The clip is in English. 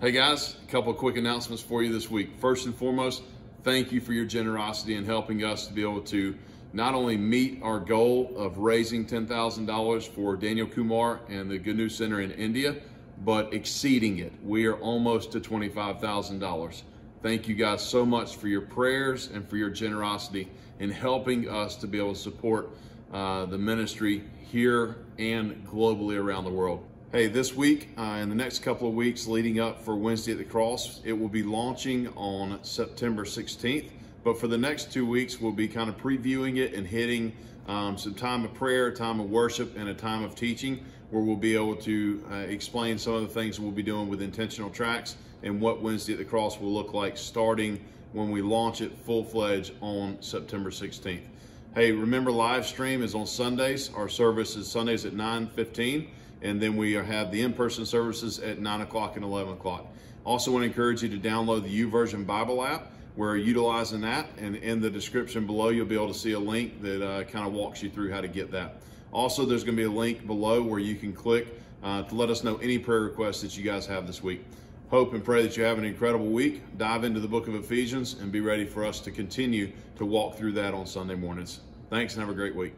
Hey guys, a couple of quick announcements for you this week. First and foremost, thank you for your generosity in helping us to be able to not only meet our goal of raising $10,000 for Daniel Kumar and the Good News Center in India, but exceeding it. We are almost to $25,000. Thank you guys so much for your prayers and for your generosity in helping us to be able to support uh, the ministry here and globally around the world. Hey, this week, uh, in the next couple of weeks leading up for Wednesday at the Cross, it will be launching on September 16th. But for the next two weeks, we'll be kind of previewing it and hitting um, some time of prayer, time of worship, and a time of teaching where we'll be able to uh, explain some of the things we'll be doing with intentional tracks and what Wednesday at the Cross will look like starting when we launch it full fledged on September 16th. Hey, remember live stream is on Sundays. Our service is Sundays at 9:15, and then we have the in-person services at 9 o'clock and 11 o'clock. Also, want to encourage you to download the YouVersion Bible app. We're utilizing that, and in the description below, you'll be able to see a link that uh, kind of walks you through how to get that. Also, there's going to be a link below where you can click uh, to let us know any prayer requests that you guys have this week. Hope and pray that you have an incredible week. Dive into the book of Ephesians and be ready for us to continue to walk through that on Sunday mornings. Thanks and have a great week.